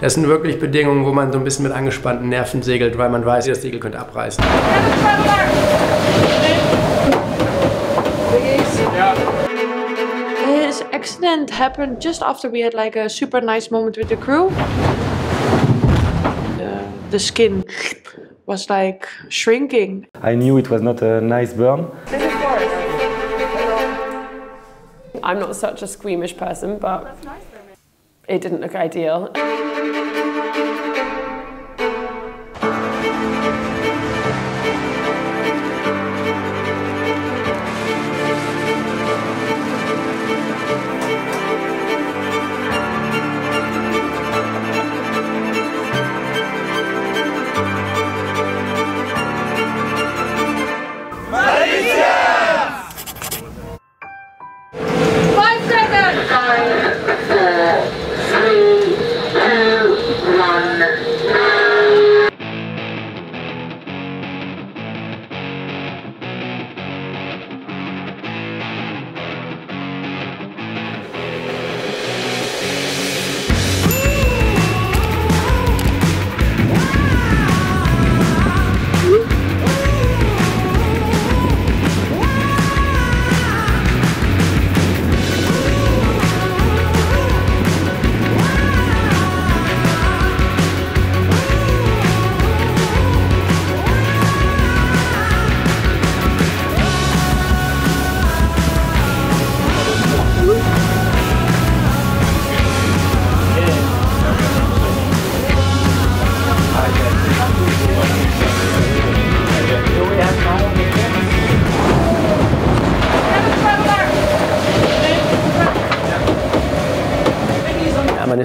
Das sind wirklich Bedingungen, wo man so ein bisschen mit angespannten Nerven segelt, weil man weiß, das Segel könnte abreißen. His accident happened just after we had like a super nice moment with the crew. The, the skin was like shrinking. I knew it was not a nice burn. I'm not such a squeamish person, but it didn't look ideal.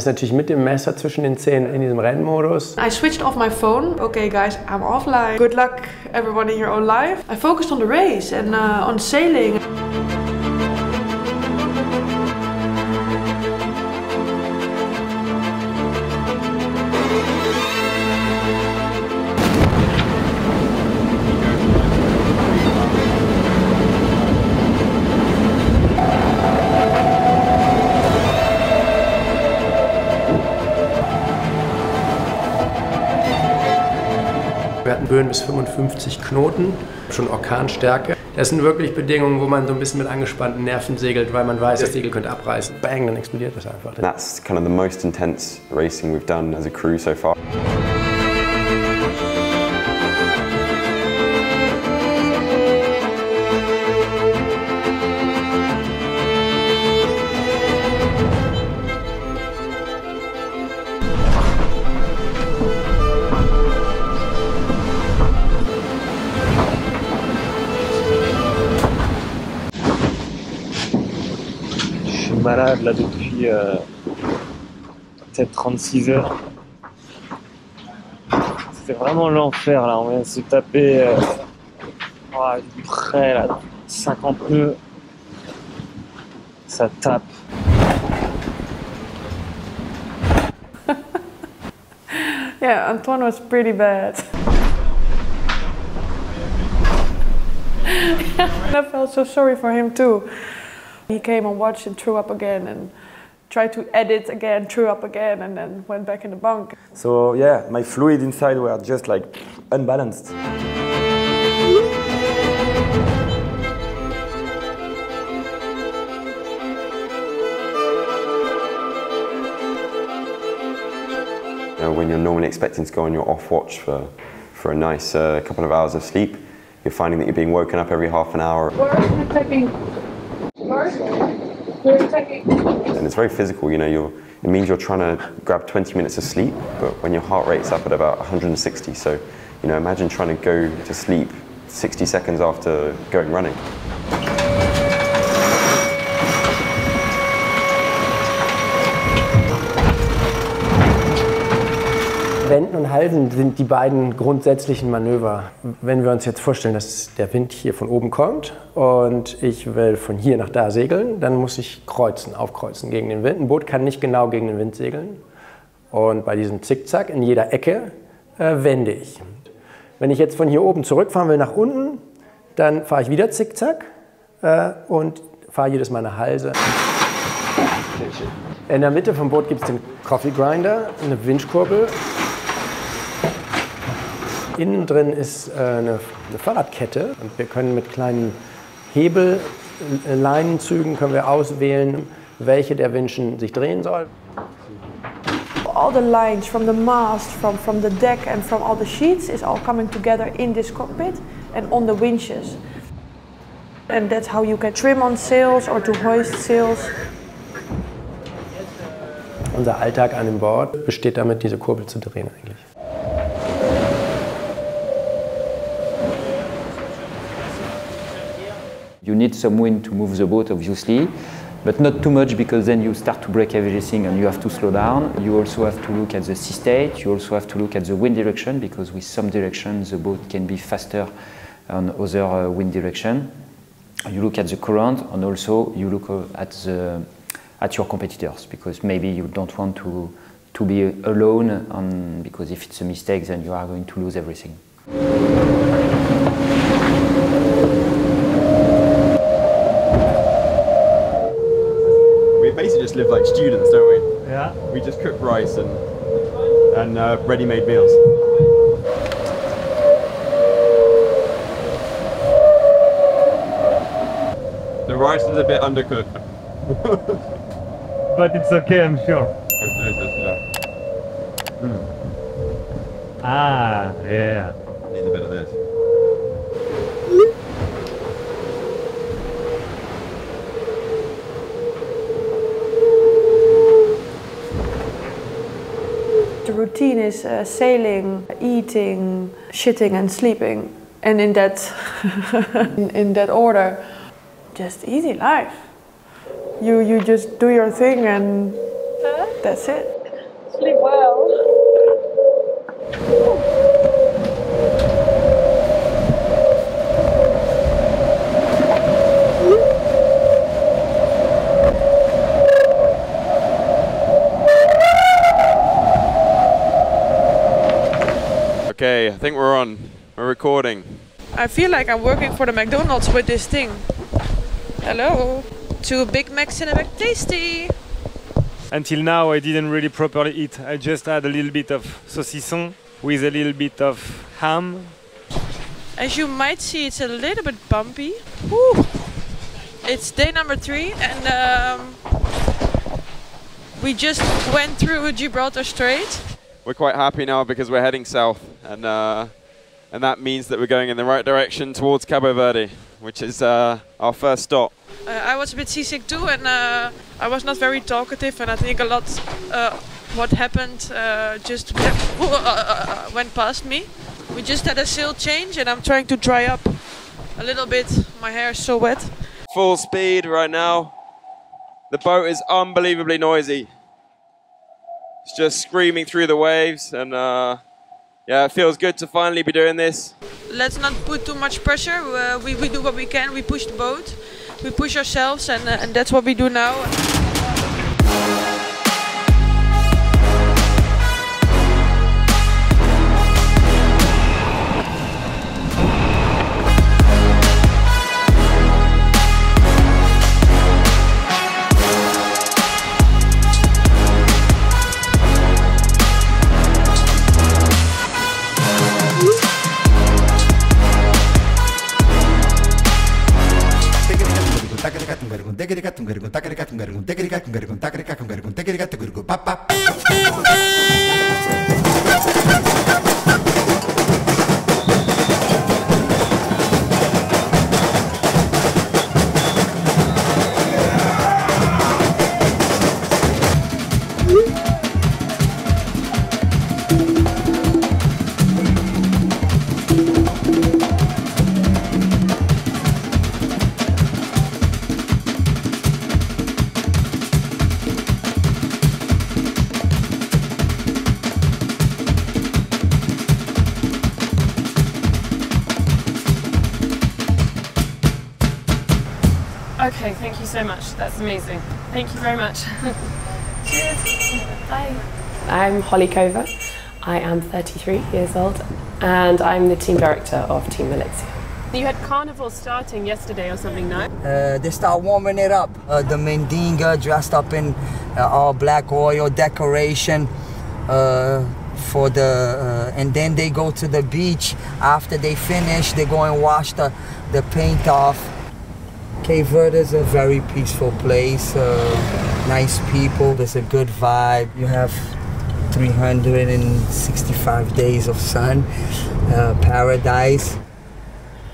Ist natürlich mit dem Messer zwischen den Zähnen in diesem Rennmodus. I switched off my phone. Okay, guys, I'm offline. Good luck, everyone in your own life. I focused on the race and uh, on sailing. Böen bis 55 Knoten, schon Orkanstärke. Das sind wirklich Bedingungen, wo man so ein bisschen mit angespannten Nerven segelt, weil man weiß, das Segel könnte abreißen. Bang, dann explodiert das einfach. That's kind of the most intense racing we've done as a crew so far. Malade là depuis euh, peut-être 36 heures. C'est vraiment l'enfer là, on vient de se taper euh, oh, près là, 50 nœuds. Ça tape. Yeah, Antoine was pretty bad. I felt so sorry for him too. He came and watched and threw up again and tried to edit again, threw up again, and then went back in the bunk. So yeah, my fluid inside were just like unbalanced. You know, when you're normally expecting to go on your off watch for, for a nice uh, couple of hours of sleep, you're finding that you're being woken up every half an hour. We're taking. First, taking. And it's very physical, you know, you're, it means you're trying to grab 20 minutes of sleep, but when your heart rate's up at about 160, so, you know, imagine trying to go to sleep 60 seconds after going running. Wenden und Halten sind die beiden grundsätzlichen Manöver. Wenn wir uns jetzt vorstellen, dass der Wind hier von oben kommt und ich will von hier nach da segeln, dann muss ich kreuzen, aufkreuzen gegen den Wind. Ein Boot kann nicht genau gegen den Wind segeln. Und bei diesem Zickzack in jeder Ecke äh, wende ich. Wenn ich jetzt von hier oben zurückfahren will nach unten, dann fahre ich wieder Zickzack äh, und fahre jedes Mal nach Halse. In der Mitte vom Boot gibt es den Coffee Grinder, eine Winchkurbel. Innen drin ist äh, eine, eine Fahrradkette und wir können mit kleinen Hebelleinenzügen können wir auswählen, welche der Winschen sich drehen soll. all the lines from the mast, from, from the deck and from all the sheets is all coming together in this cockpit and on the winches. And that's how you can trim on sails or to hoist sails. Unser Alltag an dem Bord besteht damit, diese Kurbel zu drehen eigentlich. You need some wind to move the boat, obviously, but not too much because then you start to break everything and you have to slow down. You also have to look at the sea state, you also have to look at the wind direction because with some direction the boat can be faster on other uh, wind direction. You look at the current and also you look uh, at, the, at your competitors because maybe you don't want to, to be alone on, because if it's a mistake then you are going to lose everything. We basically just live like students, don't we? Yeah. We just cook rice and and uh, ready-made meals. The rice is a bit undercooked. But it's okay, I'm sure. Ah, yeah. Needs a bit of this. The routine is uh, sailing, eating, shitting and sleeping. And in that, in, in that order, just easy life. You, you just do your thing and that's it. Think we're on. We're recording. I feel like I'm working for the McDonald's with this thing. Hello. Two Big Macs and a McTasty. Until now, I didn't really properly eat. I just had a little bit of saucisson with a little bit of ham. As you might see, it's a little bit bumpy. Woo. It's day number three, and um, we just went through Gibraltar Strait. We're quite happy now because we're heading south, and uh, and that means that we're going in the right direction towards Cabo Verde, which is uh, our first stop. Uh, I was a bit seasick too, and uh, I was not very talkative, and I think a lot uh, what happened uh, just went past me. We just had a sail change, and I'm trying to dry up a little bit. My hair is so wet. Full speed right now. The boat is unbelievably noisy. It's just screaming through the waves, and uh, yeah, it feels good to finally be doing this. Let's not put too much pressure. Uh, we, we do what we can. We push the boat, we push ourselves, and, uh, and that's what we do now. So much. That's amazing. Thank you very much. Cheers. Bye. I'm Holly Cova. I am 33 years old and I'm the team director of Team Malizia. You had carnival starting yesterday or something, no? Uh, they start warming it up. Uh, the Mandinga dressed up in uh, all black oil decoration uh, for the, uh, and then they go to the beach. After they finish, they go and wash the, the paint off. Cape Verde is a very peaceful place. Uh, nice people. There's a good vibe. You have 365 days of sun, uh, paradise.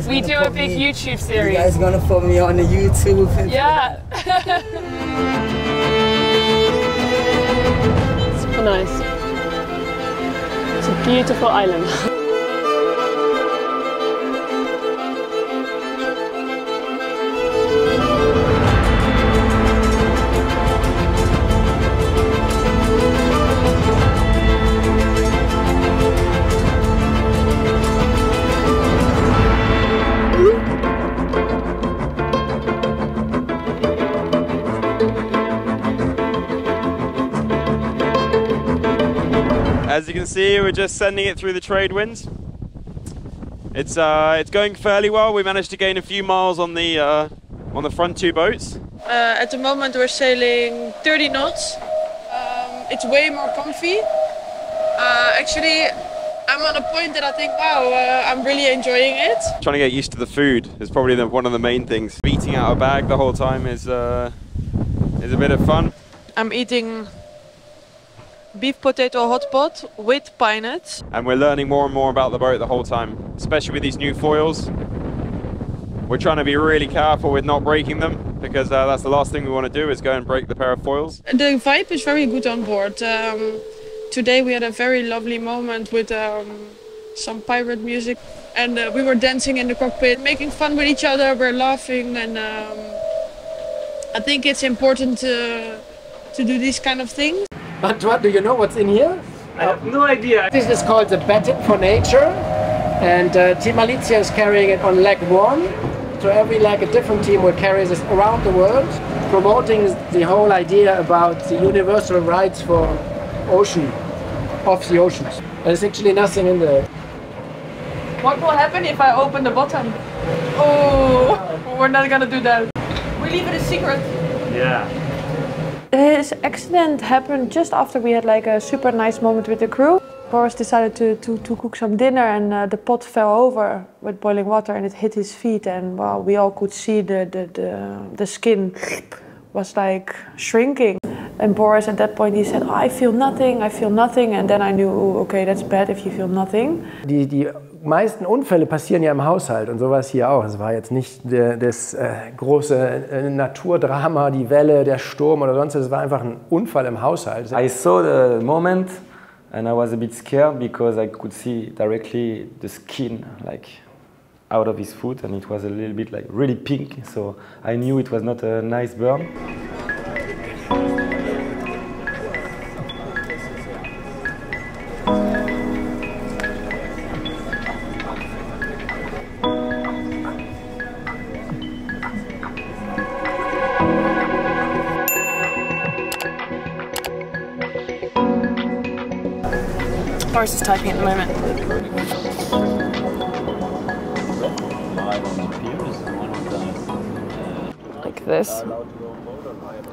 We do a big YouTube series. You series. guys gonna put me on the YouTube? Yeah. Super nice. It's a beautiful island. As you can see, we're just sending it through the trade winds. It's uh, it's going fairly well. We managed to gain a few miles on the uh, on the front two boats. Uh, at the moment, we're sailing 30 knots. Um, it's way more comfy. Uh, actually, I'm on a point that I think, wow, uh, I'm really enjoying it. Trying to get used to the food is probably the, one of the main things. Eating out of a bag the whole time is uh, is a bit of fun. I'm eating beef potato hot pot with pine nuts. and we're learning more and more about the boat the whole time, especially with these new foils. We're trying to be really careful with not breaking them because uh, that's the last thing we want to do is go and break the pair of foils. The vibe is very good on board. Um, today we had a very lovely moment with um, some pirate music and uh, we were dancing in the cockpit, making fun with each other, we're laughing and um, I think it's important to, to do these kind of things. Antoine, do you know what's in here? I have no idea. This is called the Baton for Nature, and uh, Team Malizia is carrying it on leg one. So every leg, a different team will carry this around the world, promoting the whole idea about the universal rights for ocean, off the oceans. There's actually nothing in there. What will happen if I open the bottom? Oh, we're not gonna do that. We leave it a secret. Yeah. His accident happened just after we had like a super nice moment with the crew. Boris decided to, to, to cook some dinner and uh, the pot fell over with boiling water and it hit his feet and well, we all could see the, the, the, the skin was like shrinking. And Boris at that point he said, oh, I feel nothing, I feel nothing. And then I knew, oh, okay, that's bad if you feel nothing. Die, die meisten Unfälle passieren ja im Haushalt und sowas hier auch. Es war jetzt nicht der, das äh, große äh, Naturdrama, die Welle, der Sturm oder sonst was. Es war einfach ein Unfall im Haushalt. I saw the moment and I was a bit scared because I could see directly the skin like out of his foot and it was a little bit like really pink so I knew it was not a nice burn. Boris is typing at the moment. Like this.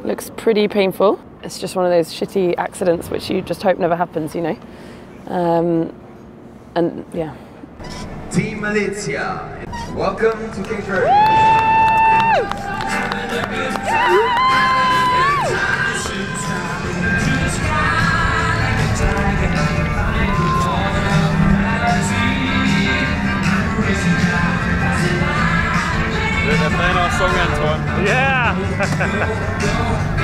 Looks pretty painful. It's just one of those shitty accidents which you just hope never happens, you know. Um, and yeah. Team Malizia, welcome to Cape Song. Yeah.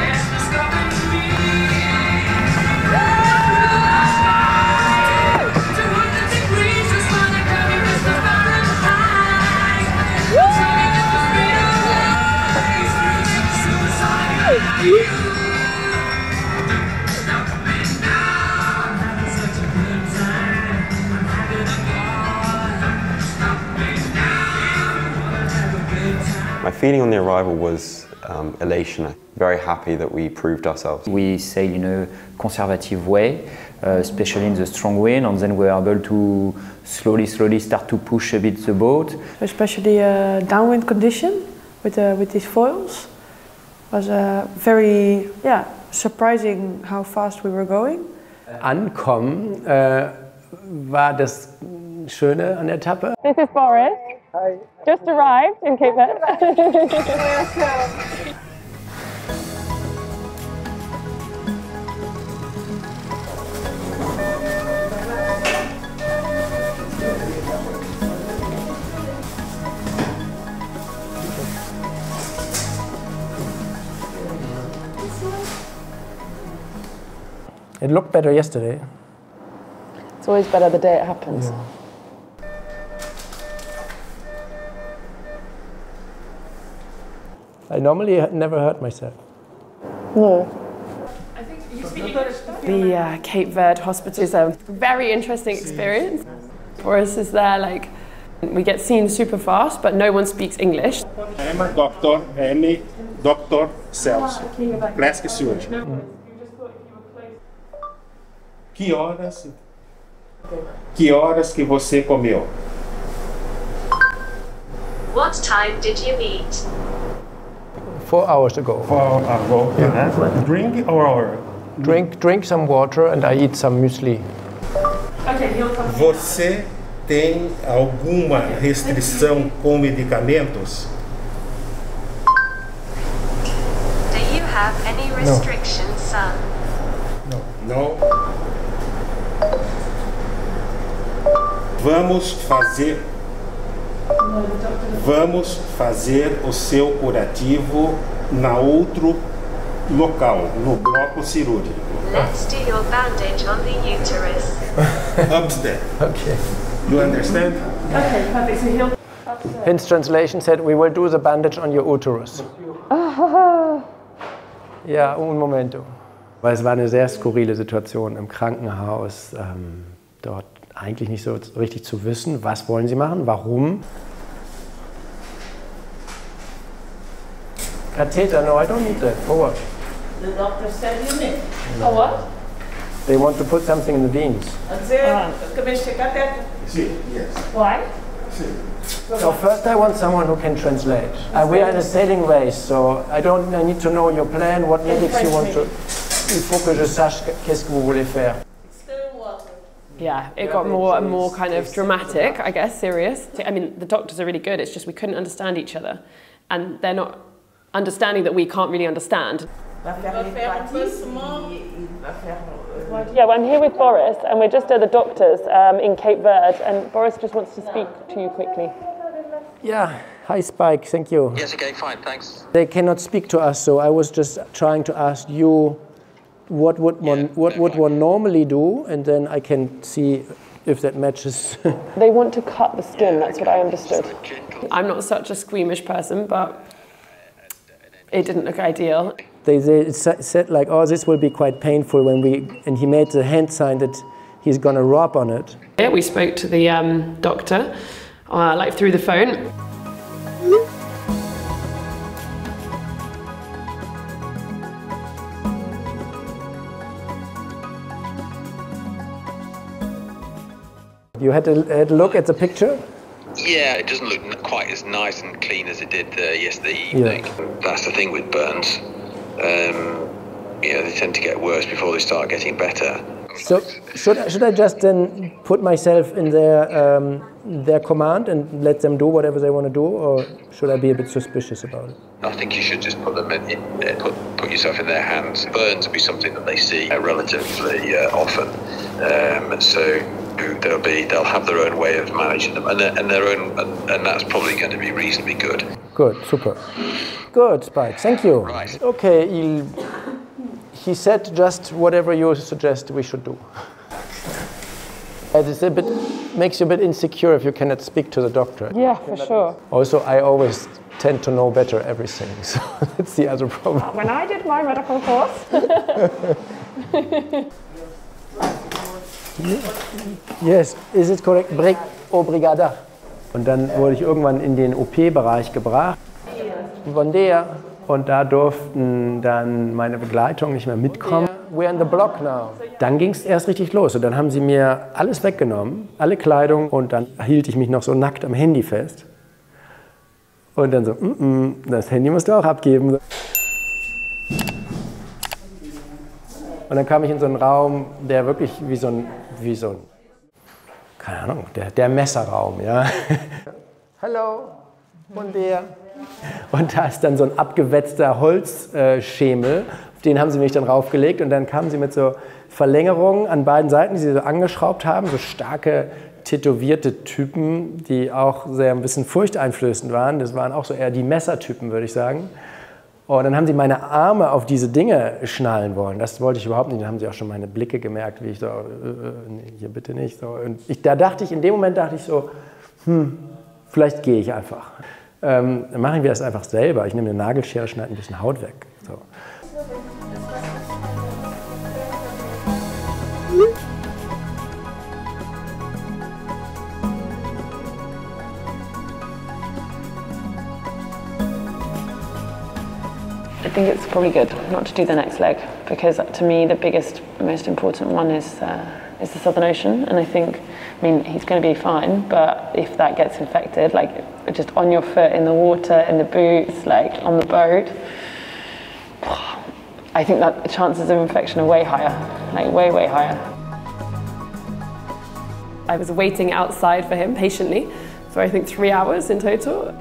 feeling on the arrival was um, elation. Very happy that we proved ourselves. We sail in a conservative way, uh, especially in the strong wind, and then we were able to slowly, slowly start to push a bit the boat. Especially uh, downwind condition with, uh, with these foils was uh, very yeah, surprising how fast we were going. Ankommen äh, war das Schöne an der Etappe. This is Boris. Hi. Just arrived in Cape Verde. It looked better yesterday. It's always better the day it happens. I normally never hurt myself. No. The uh, Cape Verde hospital is a very interesting experience. Boris is there, like, we get seen super fast, but no one speaks English. I'm a doctor, I'm Dr. Celso, plastic surgeon. Que horas? Que horas que você comeu? What time did you eat? Four hours ago. Four hours ago. Yeah. Drink or Drink, drink some water and I eat some muesli. Você tem alguma restrição com medicamentos? Do you have any restrictions, son? Não. Vamos fazer Vamos fazer o seu curativo na outro local, no bloco cirúrgico. Let's do your bandage on the uterus. Upstairs. Okay. You understand? Okay, perfect. So he'll. His translation said, we will do the bandage on your uterus. Ja, un momento. Weil es war eine sehr skurrile Situation im Krankenhaus, ähm, dort eigentlich nicht so richtig zu wissen, was wollen sie machen, warum. Catheter, no, I don't need that. For what? The doctor said you need. Oh, what? They want to put something in the veins. Cateter. Sim, yes. Why? So first I want someone who can translate. Uh, we are in a sailing race, so I don't I need to know your plan, what medics you want to... Il faut que je sache qu'est-ce que vous voulez faire. Yeah, it got more and more kind of dramatic, I guess, serious. I mean, the doctors are really good, it's just we couldn't understand each other. And they're not understanding that we can't really understand. Vai faire les pratiques, il il va faire. Yeah, well, I'm here with Boris, and we're just at the doctor's um, in Cape Verde, and Boris just wants to speak to you quickly. Yeah, hi Spike, thank you. Yes, okay, fine, thanks. They cannot speak to us, so I was just trying to ask you what would one, what would one normally do, and then I can see if that matches. They want to cut the skin, that's what I understood. I'm not such a squeamish person, but it didn't look ideal. they, they said like, oh, this will be quite painful when we, and he made the hand sign that he's gonna rub on it. Yeah, we spoke to the um, doctor, uh, like through the phone. You had a, had a look at the picture? Yeah, it doesn't look quite as nice and clean as it did uh, yesterday evening. That's the thing with burns. Um, you know, they tend to get worse before they start getting better. So should, I- should I just then put myself in their, um, their command and let them do whatever they want to do, or should I be a bit suspicious about it? I think you should just put them in, in uh, put, put yourself in their hands. Burns will be something that they see uh, relatively uh, often, um, so they'll be they'll have their own way of managing them, and their, and their own and, and that's probably going to be reasonably good. Good, super. Good, Spike, thank you. Right. Okay, il, he said just whatever you suggest we should do. As It's a bit, makes you a bit insecure if you cannot speak to the doctor. Yeah, for sure. Also, I always tend to know better everything, so that's the other problem. When I did my medical course. Yes, is it correct? Bre obrigada. Und dann wurde ich irgendwann in den OP-Bereich gebracht. Bon dia. Und da durften dann meine Begleitung nicht mehr mitkommen. We're in the block now. Dann ging es erst richtig los. Und dann haben sie mir alles weggenommen, alle Kleidung. Und dann hielt ich mich noch so nackt am Handy fest. Und dann so, mm -mm, das Handy musst du auch abgeben. Und dann kam ich in so einen Raum, der wirklich wie so ein, wie so ein keine Ahnung, der, der Messerraum, ja. Hallo, und der. Und da ist dann so ein abgewetzter Holzschemel, auf den haben sie mich dann raufgelegt und dann kamen sie mit so Verlängerungen an beiden Seiten, die sie so angeschraubt haben, so starke tätowierte Typen, die auch sehr ein bisschen furchteinflößend waren. Das waren auch so eher die Messertypen, würde ich sagen. Und dann haben sie meine Arme auf diese Dinge schnallen wollen. Das wollte ich überhaupt nicht. Dann haben sie auch schon meine Blicke gemerkt, wie ich so, äh, äh, nee, hier bitte nicht. So. Und ich, da dachte ich, in dem Moment dachte ich so, hm, vielleicht gehe ich einfach. Ähm, dann machen wir das einfach selber. Ich nehme eine Nagelschere, schneide ein bisschen Haut weg. So. Think it's probably good not to do the next leg because to me the biggest, most important one is uh, is the Southern Ocean, and I think, I mean, he's going to be fine, but if that gets infected, like just on your foot in the water, in the boots, like on the boat, I think that the chances of infection are way higher, like way, way higher. I was waiting outside for him patiently for I think three hours in total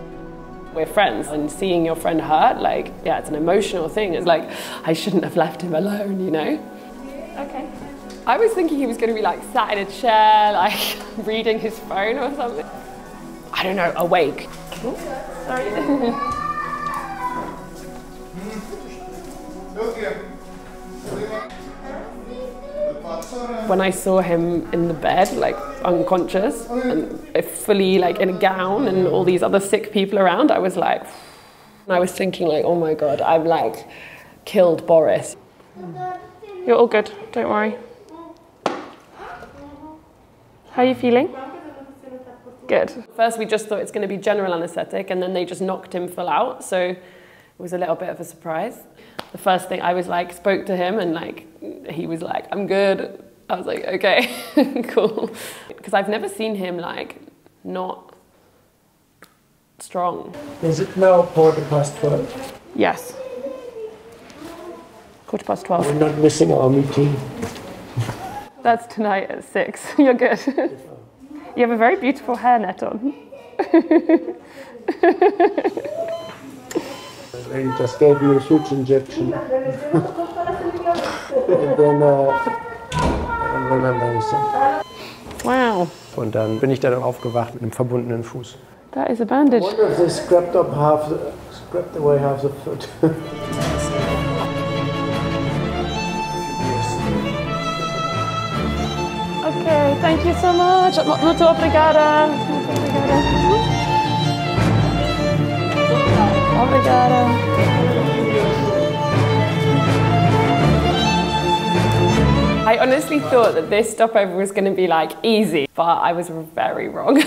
we're friends and seeing your friend hurt like yeah it's an emotional thing. It's like i shouldn't have left him alone you know? Okay. I was thinking he was going to be like sat in a chair like reading his phone or something. I don't know awake. Ooh, sorry when I saw him in the bed, like unconscious and fully like in a gown and all these other sick people around, I was like, I was thinking like, oh my God, I've like killed Boris. You're all good, don't worry. How are you feeling? Good. First, we just thought it's going to be general anaesthetic, and then they just knocked him full out. So it was a little bit of a surprise. The first thing I was like, spoke to him, and like, he was like, I'm good. I was like, okay, cool. Because I've never seen him like not strong. Is it now quarter past 12? Yes. Quarter past 12. We're not missing our meeting. That's tonight at six. You're good. you have a very beautiful hairnet on. They just gave me a huge injection. and then uh, remember anything. Wow. Und dann bin ich da dann aufgewacht mit einem verbundenen Fuß. That is a bandage. I wonder if they scrapped up half, the, scrapped away half the foot. Okay, thank you so much. Muito obrigada. Muito obrigada. Obrigada. I honestly thought that this stopover was going to be like easy, but I was very wrong.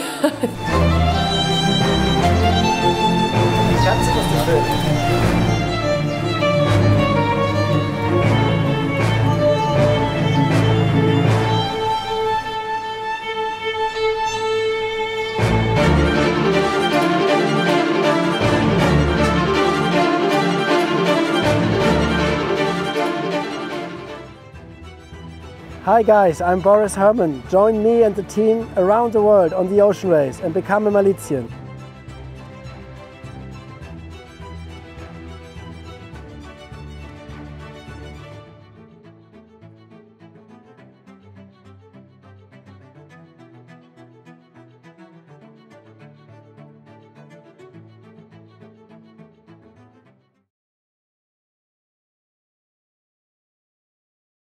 Hi guys, I'm Boris Herrmann. Join me and the team around the world on the ocean race and become a Malizian.